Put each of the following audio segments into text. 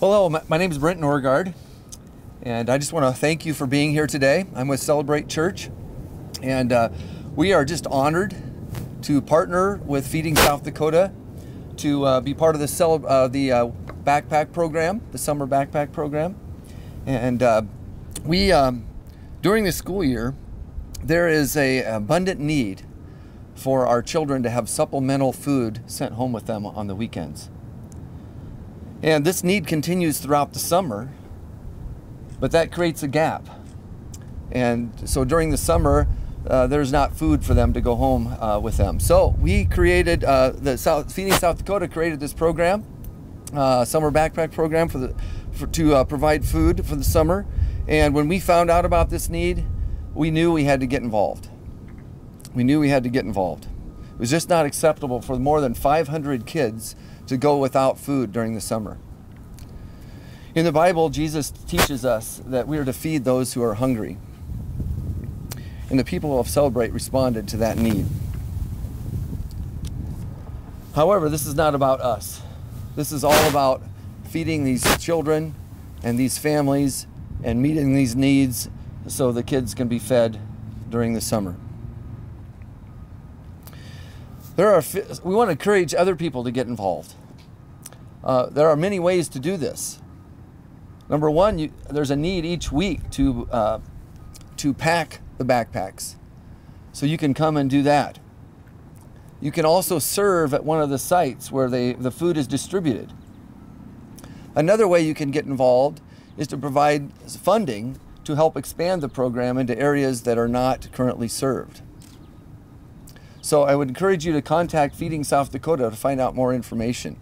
Hello, my, name is Brent Norgard, and I just want to thank you for being here today. I'm with Celebrate Church, and uh, we are just honored to partner with Feeding South Dakota to uh, be part of the, uh, the uh, backpack program, the summer backpack program. And uh, we, um, during the school year, there is a abundant need for our children to have supplemental food sent home with them on the weekends. And this need continues throughout the summer, but that creates a gap. And so during the summer, uh, there's not food for them to go home uh, with them. So we created uh, the South, Feeding South Dakota created this program, uh, summer backpack program for the for, to uh, provide food for the summer. And when we found out about this need, we knew we had to get involved. We knew we had to get involved. It was just not acceptable for more than 500 kids to go without food during the summer. In the Bible, Jesus teaches us that we are to feed those who are hungry. And the people of Celebrate responded to that need. However, this is not about us. This is all about feeding these children and these families and meeting these needs so the kids can be fed during the summer. There are, we want to encourage other people to get involved. Uh, there are many ways to do this. Number one, you, there's a need each week to, uh, to pack the backpacks. So you can come and do that. You can also serve at one of the sites where they, the food is distributed. Another way you can get involved is to provide funding to help expand the program into areas that are not currently served. So I would encourage you to contact Feeding South Dakota to find out more information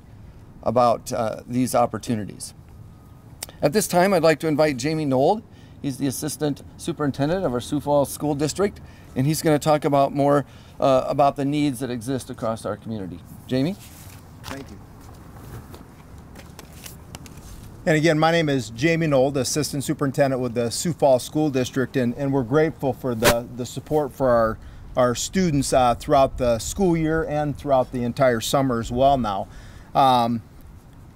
about uh, these opportunities. At this time, I'd like to invite Jamie Nold. He's the Assistant Superintendent of our Sioux Falls School District, and he's going to talk about more uh, about the needs that exist across our community. Jamie? Thank you. And again, my name is Jamie Nold, Assistant Superintendent with the Sioux Falls School District, and, and we're grateful for the, the support for our, our students uh, throughout the school year and throughout the entire summer as well now. Um,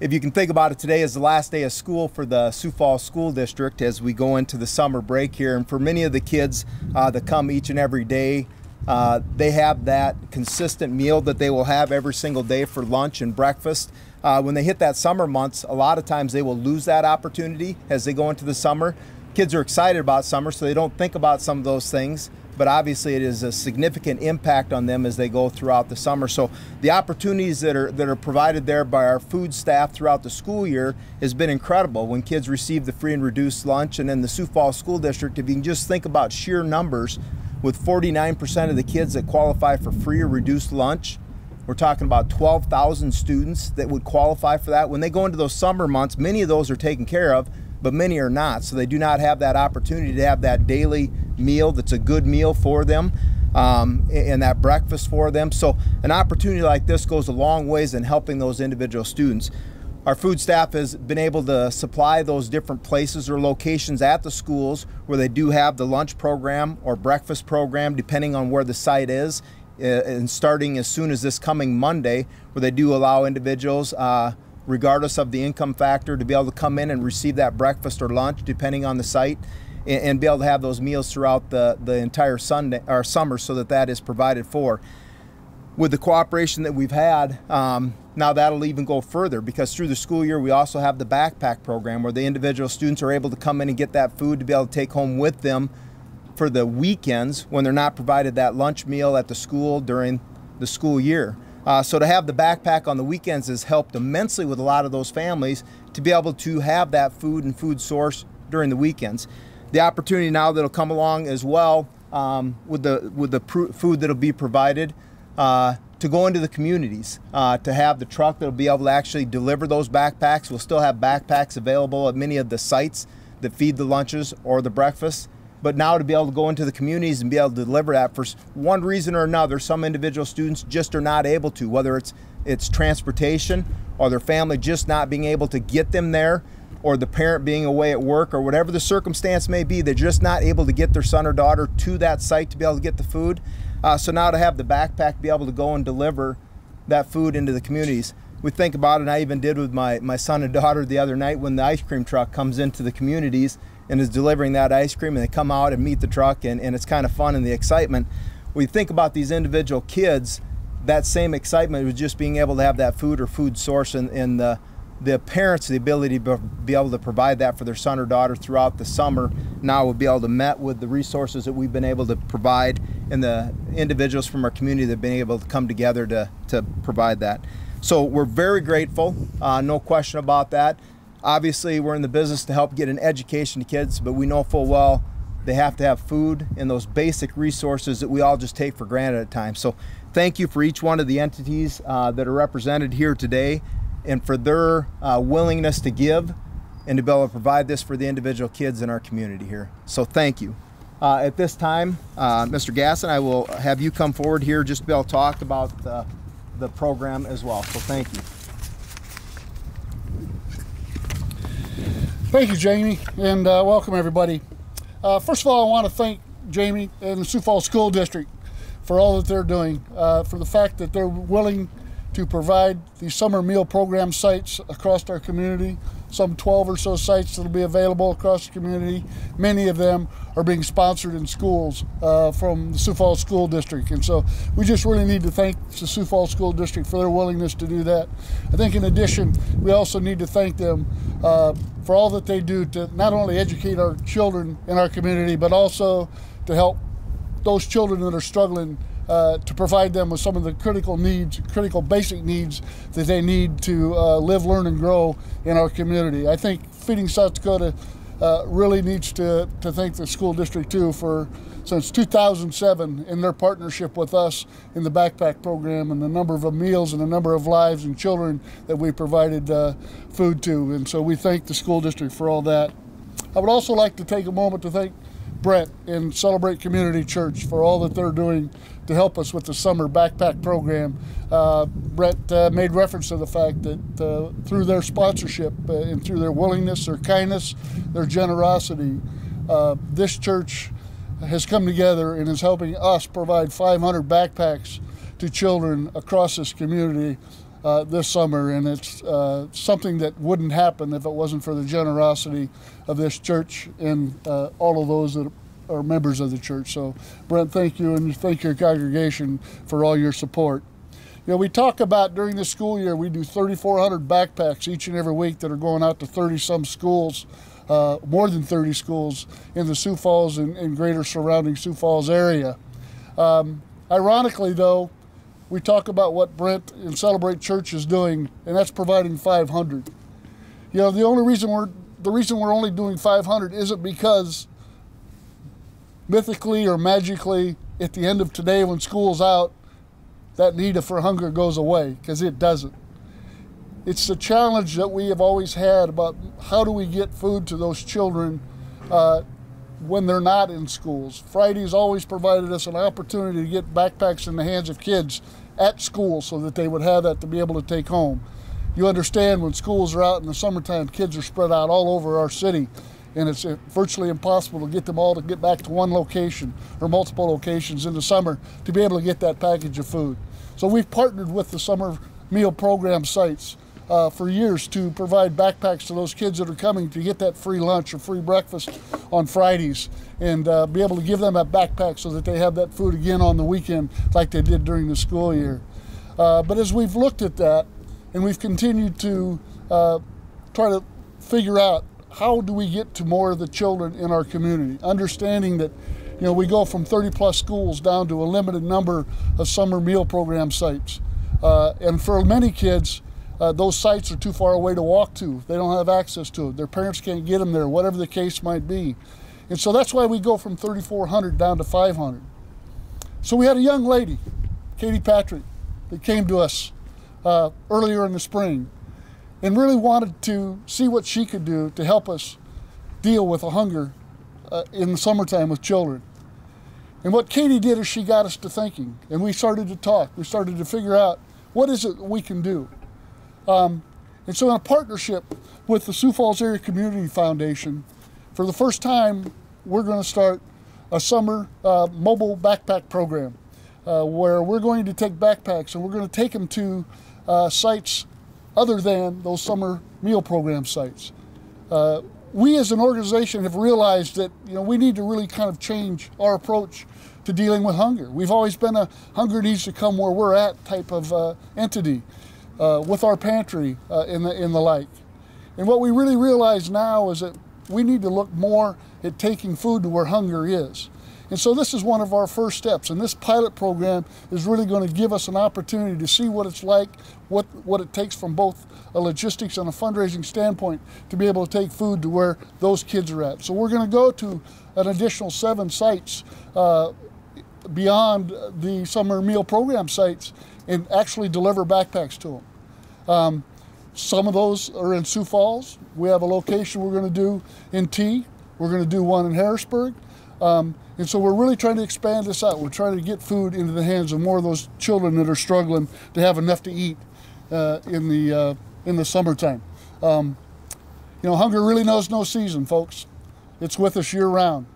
if you can think about it, today is the last day of school for the Sioux Falls School District as we go into the summer break here. And for many of the kids uh, that come each and every day, uh, they have that consistent meal that they will have every single day for lunch and breakfast. Uh, when they hit that summer months, a lot of times they will lose that opportunity as they go into the summer. Kids are excited about summer, so they don't think about some of those things but obviously it is a significant impact on them as they go throughout the summer. So the opportunities that are that are provided there by our food staff throughout the school year has been incredible. When kids receive the free and reduced lunch, and in the Sioux Falls School District, if you can just think about sheer numbers, with 49% of the kids that qualify for free or reduced lunch. We're talking about 12,000 students that would qualify for that. When they go into those summer months, many of those are taken care of but many are not. So they do not have that opportunity to have that daily meal that's a good meal for them um, and that breakfast for them. So an opportunity like this goes a long ways in helping those individual students. Our food staff has been able to supply those different places or locations at the schools where they do have the lunch program or breakfast program, depending on where the site is. And starting as soon as this coming Monday, where they do allow individuals uh, regardless of the income factor, to be able to come in and receive that breakfast or lunch, depending on the site, and, and be able to have those meals throughout the, the entire Sunday or summer so that that is provided for. With the cooperation that we've had, um, now that'll even go further because through the school year we also have the backpack program where the individual students are able to come in and get that food to be able to take home with them for the weekends when they're not provided that lunch meal at the school during the school year. Uh, so to have the backpack on the weekends has helped immensely with a lot of those families to be able to have that food and food source during the weekends. The opportunity now that'll come along as well um, with the with the food that'll be provided uh, to go into the communities uh, to have the truck that'll be able to actually deliver those backpacks. We'll still have backpacks available at many of the sites that feed the lunches or the breakfast. But now to be able to go into the communities and be able to deliver that for one reason or another, some individual students just are not able to, whether it's it's transportation or their family just not being able to get them there or the parent being away at work or whatever the circumstance may be, they're just not able to get their son or daughter to that site to be able to get the food. Uh, so now to have the backpack be able to go and deliver that food into the communities we think about it, and I even did with my, my son and daughter the other night when the ice cream truck comes into the communities and is delivering that ice cream, and they come out and meet the truck, and, and it's kind of fun and the excitement. We think about these individual kids, that same excitement was just being able to have that food or food source and, and the, the parents the ability to be able to provide that for their son or daughter throughout the summer. Now will be able to met with the resources that we've been able to provide and the individuals from our community that have been able to come together to, to provide that. So we're very grateful uh, no question about that obviously we're in the business to help get an education to kids but we know full well they have to have food and those basic resources that we all just take for granted at times so thank you for each one of the entities uh, that are represented here today and for their uh, willingness to give and to be able to provide this for the individual kids in our community here. So thank you. Uh, at this time, uh, Mr. Gassen, I will have you come forward here just to be able to talk about the, the program as well. So thank you. Thank you, Jamie, and uh, welcome everybody. Uh, first of all, I want to thank Jamie and the Sioux Falls School District for all that they're doing, uh, for the fact that they're willing to provide the summer meal program sites across our community. Some 12 or so sites that will be available across the community. Many of them are being sponsored in schools uh, from the Sioux Falls School District. And so we just really need to thank the Sioux Falls School District for their willingness to do that. I think in addition, we also need to thank them uh, for all that they do to not only educate our children in our community, but also to help those children that are struggling uh, to provide them with some of the critical needs, critical basic needs that they need to uh, live, learn, and grow in our community. I think Feeding South Dakota uh, really needs to, to thank the school district too for since 2007 in their partnership with us in the backpack program and the number of meals and the number of lives and children that we provided uh, food to. And so we thank the school district for all that. I would also like to take a moment to thank Brett and Celebrate Community Church for all that they're doing to help us with the summer backpack program. Uh, Brett uh, made reference to the fact that uh, through their sponsorship uh, and through their willingness, their kindness, their generosity, uh, this church has come together and is helping us provide 500 backpacks to children across this community uh, this summer, and it's uh, something that wouldn't happen if it wasn't for the generosity of this church and uh, all of those that are members of the church. So, Brent, thank you, and thank your congregation for all your support. You know, we talk about during the school year, we do 3,400 backpacks each and every week that are going out to 30 some schools, uh, more than 30 schools in the Sioux Falls and, and greater surrounding Sioux Falls area. Um, ironically, though, we talk about what Brent and Celebrate Church is doing, and that's providing 500. You know, the only reason we're the reason we're only doing 500 isn't because mythically or magically at the end of today when school's out, that need for hunger goes away, because it doesn't. It's the challenge that we have always had about how do we get food to those children uh, when they're not in schools. Friday's always provided us an opportunity to get backpacks in the hands of kids at school so that they would have that to be able to take home. You understand when schools are out in the summertime, kids are spread out all over our city, and it's uh, virtually impossible to get them all to get back to one location or multiple locations in the summer to be able to get that package of food. So we've partnered with the summer meal program sites uh, for years to provide backpacks to those kids that are coming to get that free lunch or free breakfast on Fridays and uh, be able to give them that backpack so that they have that food again on the weekend like they did during the school year. Uh, but as we've looked at that and we've continued to uh, try to figure out how do we get to more of the children in our community, understanding that you know we go from 30 plus schools down to a limited number of summer meal program sites. Uh, and for many kids, uh, those sites are too far away to walk to. They don't have access to it. Their parents can't get them there, whatever the case might be. And so that's why we go from 3,400 down to 500. So we had a young lady, Katie Patrick, that came to us uh, earlier in the spring and really wanted to see what she could do to help us deal with the hunger uh, in the summertime with children. And what Katie did is she got us to thinking, and we started to talk. We started to figure out what is it we can do. Um, and so, in a partnership with the Sioux Falls Area Community Foundation, for the first time, we're going to start a summer uh, mobile backpack program uh, where we're going to take backpacks and we're going to take them to uh, sites other than those summer meal program sites. Uh, we as an organization have realized that you know we need to really kind of change our approach to dealing with hunger. We've always been a hunger needs to come where we're at type of uh, entity uh, with our pantry uh, in the in the like. And what we really realize now is that we need to look more at taking food to where hunger is. And so this is one of our first steps. And this pilot program is really going to give us an opportunity to see what it's like, what, what it takes from both a logistics and a fundraising standpoint to be able to take food to where those kids are at. So we're going to go to an additional seven sites uh, beyond the summer meal program sites and actually deliver backpacks to them. Um, some of those are in Sioux Falls. We have a location we're going to do in Tea. We're going to do one in Harrisburg. Um, and so we're really trying to expand this out. We're trying to get food into the hands of more of those children that are struggling to have enough to eat uh, in the uh, in the summertime. Um, you know, hunger really knows no season, folks. It's with us year round.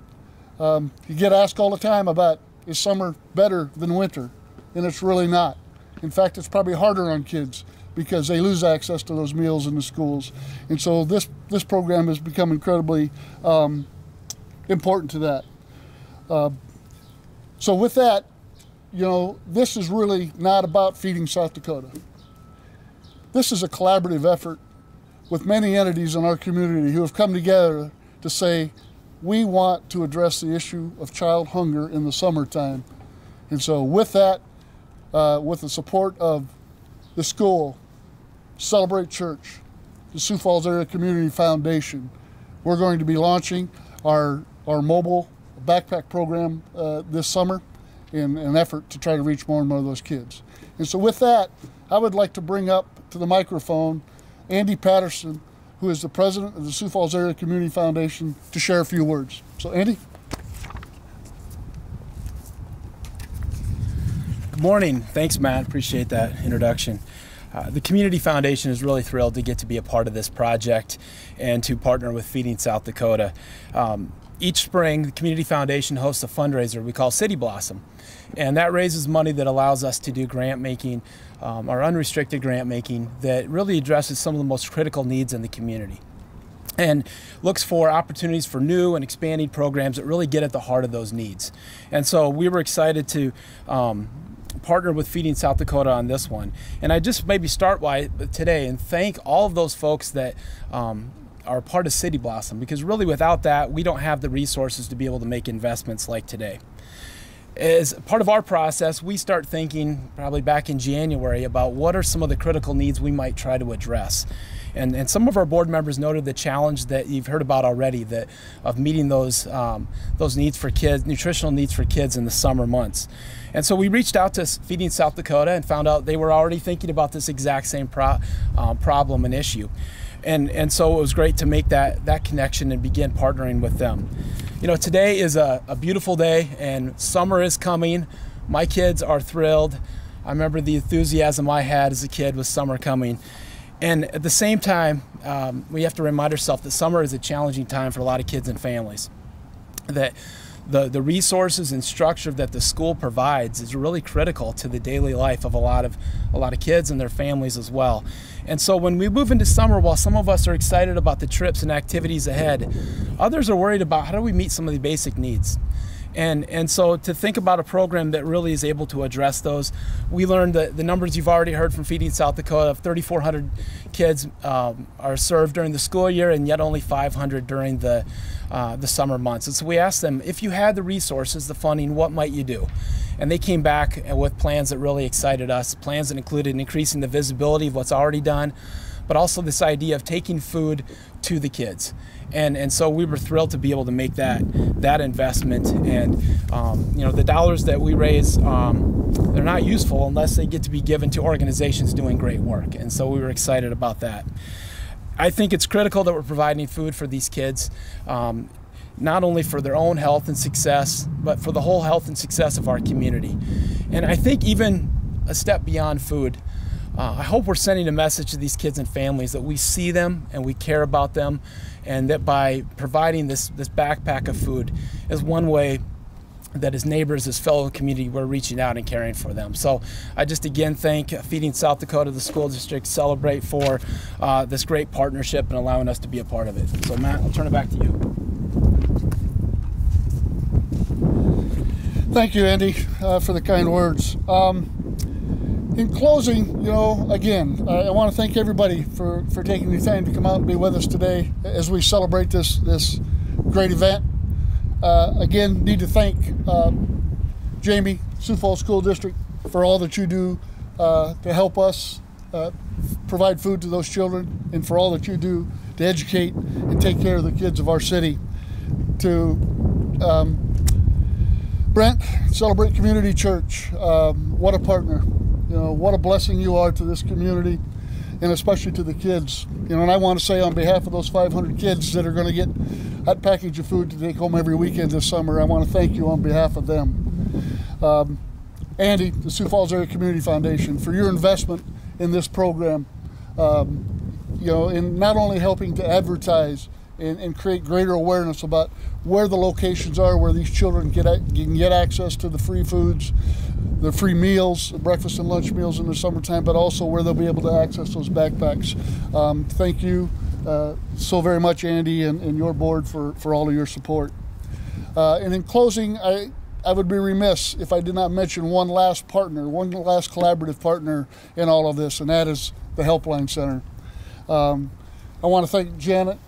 Um, you get asked all the time about is summer better than winter, and it's really not. In fact, it's probably harder on kids because they lose access to those meals in the schools. And so this, this program has become incredibly um, important to that. Uh, so with that, you know, this is really not about feeding South Dakota. This is a collaborative effort with many entities in our community who have come together to say, we want to address the issue of child hunger in the summertime. And so with that, uh, with the support of the school, Celebrate Church, the Sioux Falls Area Community Foundation. We're going to be launching our, our mobile backpack program uh, this summer in an effort to try to reach more and more of those kids. And so, with that, I would like to bring up to the microphone Andy Patterson, who is the president of the Sioux Falls Area Community Foundation, to share a few words. So, Andy? Good morning. Thanks, Matt. Appreciate that introduction. Uh, the Community Foundation is really thrilled to get to be a part of this project and to partner with Feeding South Dakota. Um, each spring, the Community Foundation hosts a fundraiser we call City Blossom. And that raises money that allows us to do grant making, um, our unrestricted grant making, that really addresses some of the most critical needs in the community and looks for opportunities for new and expanding programs that really get at the heart of those needs. And so we were excited to um, partner with Feeding South Dakota on this one. And I just maybe start by today and thank all of those folks that um, are part of City Blossom because really without that, we don't have the resources to be able to make investments like today. As part of our process, we start thinking probably back in January about what are some of the critical needs we might try to address. And, and some of our board members noted the challenge that you've heard about already that of meeting those um, those needs for kids, nutritional needs for kids in the summer months. And so we reached out to Feeding South Dakota and found out they were already thinking about this exact same pro, um, problem and issue. And, and so it was great to make that, that connection and begin partnering with them. You know, today is a, a beautiful day and summer is coming. My kids are thrilled. I remember the enthusiasm I had as a kid with summer coming. And at the same time, um, we have to remind ourselves that summer is a challenging time for a lot of kids and families. That the, the resources and structure that the school provides is really critical to the daily life of a lot of a lot of kids and their families as well. And so when we move into summer, while some of us are excited about the trips and activities ahead, others are worried about how do we meet some of the basic needs. And, and so to think about a program that really is able to address those, we learned that the numbers you've already heard from Feeding South Dakota of 3,400 kids um, are served during the school year and yet only 500 during the, uh, the summer months. And so we asked them, if you had the resources, the funding, what might you do? And they came back with plans that really excited us, plans that included increasing the visibility of what's already done, but also this idea of taking food to the kids and and so we were thrilled to be able to make that that investment. And um, you know, the dollars that we raise, um, they're not useful unless they get to be given to organizations doing great work. And so we were excited about that. I think it's critical that we're providing food for these kids. Um, not only for their own health and success, but for the whole health and success of our community. And I think even a step beyond food, uh, I hope we're sending a message to these kids and families that we see them and we care about them and that by providing this, this backpack of food is one way that as neighbors, as fellow community, we're reaching out and caring for them. So I just again thank Feeding South Dakota, the school district, Celebrate for uh, this great partnership and allowing us to be a part of it. So Matt, I'll turn it back to you. Thank you, Andy, uh, for the kind words. Um, in closing, you know, again, I, I want to thank everybody for, for taking the time to come out and be with us today as we celebrate this this great event. Uh, again, need to thank uh, Jamie, Sioux Falls School District, for all that you do uh, to help us uh, provide food to those children, and for all that you do to educate and take care of the kids of our city. To um, Brent, Celebrate Community Church, um, what a partner. You know, what a blessing you are to this community and especially to the kids. You know, and I want to say on behalf of those 500 kids that are going to get that package of food to take home every weekend this summer, I want to thank you on behalf of them. Um, Andy, the Sioux Falls Area Community Foundation, for your investment in this program. Um, you know, in not only helping to advertise and, and, create greater awareness about where the locations are where these children get can get access to the free foods, the free meals, the breakfast and lunch meals in the summertime, but also where they'll be able to access those backpacks. Um, thank you uh, so very much, Andy, and, and, your board for, for all of your support. Uh, and in closing, I, I would be remiss if I did not mention one last partner, one last collaborative partner in all of this, and that is the Helpline Center. Um, I want to thank Janet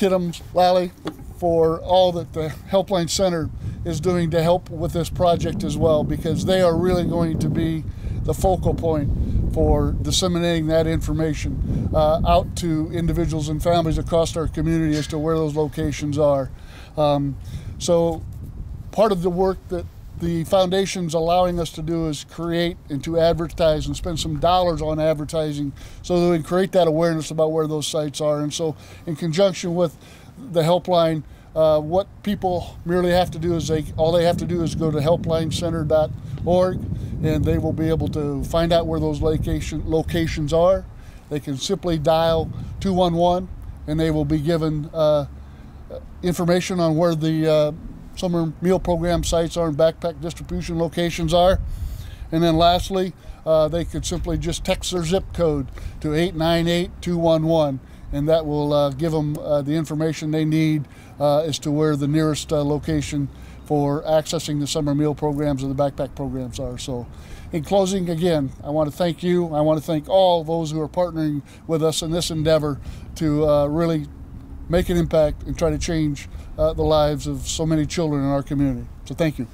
Kittams Lalley for all that the Helpline Center is doing to help with this project as well because they are really going to be the focal point for disseminating that information uh, out to individuals and families across our community as to where those locations are. Um, so part of the work that the foundation's allowing us to do is create and to advertise and spend some dollars on advertising so that we can create that awareness about where those sites are. And so in conjunction with the helpline, uh, what people merely have to do is they all they have to do is go to helplinecenter.org and they will be able to find out where those location locations are. They can simply dial 211 and they will be given uh, information on where the uh, summer meal program sites are and backpack distribution locations are. And then lastly, uh, they could simply just text their zip code to 898211 and that will uh, give them uh, the information they need uh, as to where the nearest uh, location for accessing the summer meal programs and the backpack programs are. So, in closing, again, I want to thank you. I want to thank all those who are partnering with us in this endeavor to uh, really make an impact and try to change uh, the lives of so many children in our community. So, thank you.